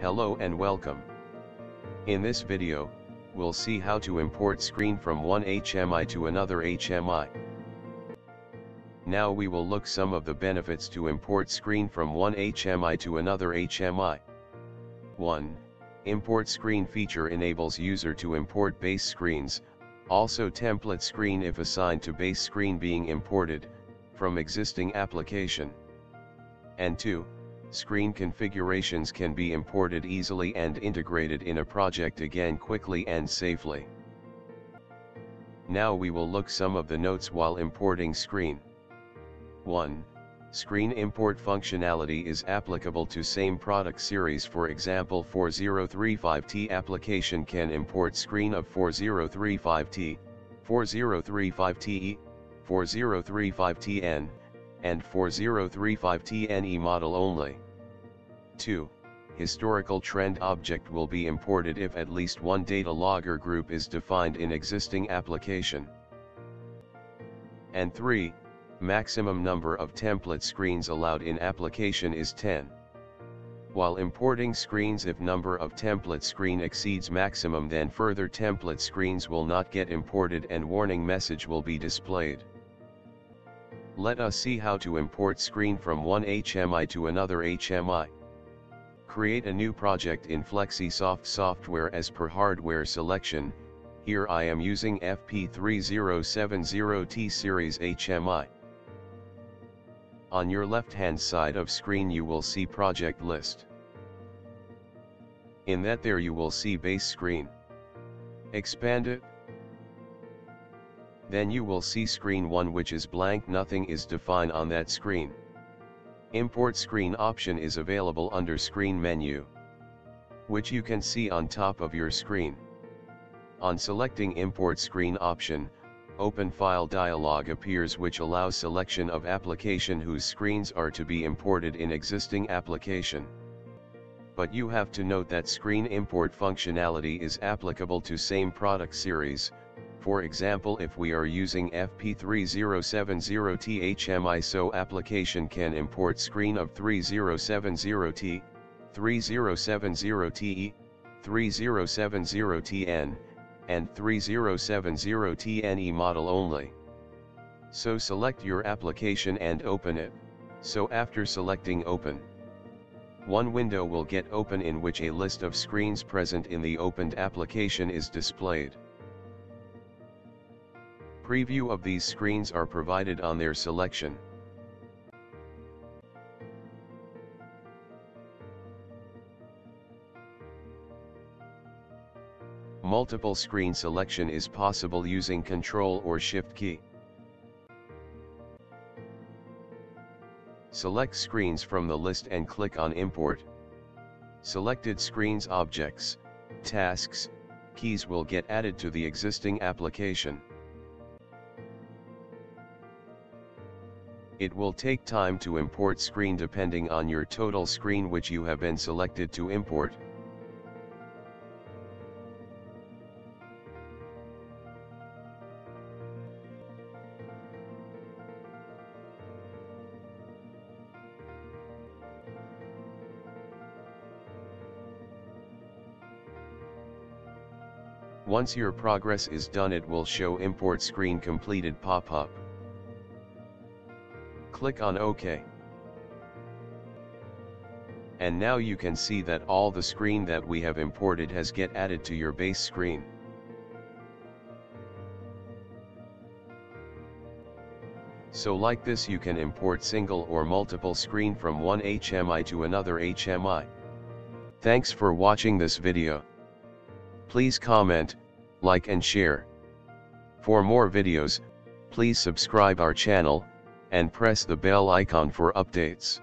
Hello and welcome. In this video, we'll see how to import screen from one HMI to another HMI. Now we will look some of the benefits to import screen from one HMI to another HMI. 1. Import screen feature enables user to import base screens, also template screen if assigned to base screen being imported, from existing application. And 2 screen configurations can be imported easily and integrated in a project again quickly and safely. Now we will look some of the notes while importing screen. 1. Screen import functionality is applicable to same product series for example 4035T application can import screen of 4035T, 4035TE, 4035TN, and 4035TNE model only. 2. Historical trend object will be imported if at least one data logger group is defined in existing application. And 3. Maximum number of template screens allowed in application is 10. While importing screens if number of template screen exceeds maximum then further template screens will not get imported and warning message will be displayed. Let us see how to import screen from one HMI to another HMI. Create a new project in FlexiSoft software as per hardware selection, here I am using FP3070T series HMI. On your left hand side of screen you will see project list. In that there you will see base screen. Expand it. Then you will see screen 1 which is blank nothing is defined on that screen. Import screen option is available under screen menu. Which you can see on top of your screen. On selecting import screen option, open file dialog appears which allows selection of application whose screens are to be imported in existing application. But you have to note that screen import functionality is applicable to same product series, for example if we are using FP3070T HMI so application can import screen of 3070T, 3070TE, 3070TN, and 3070TNE model only. So select your application and open it, so after selecting open, one window will get open in which a list of screens present in the opened application is displayed. Preview of these screens are provided on their selection. Multiple screen selection is possible using Ctrl or Shift key. Select screens from the list and click on Import. Selected screens objects, tasks, keys will get added to the existing application. It will take time to import screen depending on your total screen which you have been selected to import. Once your progress is done it will show import screen completed pop-up. Click on OK. And now you can see that all the screen that we have imported has get added to your base screen. So like this you can import single or multiple screen from one HMI to another HMI. Thanks for watching this video. Please comment, like and share. For more videos, please subscribe our channel, and press the bell icon for updates.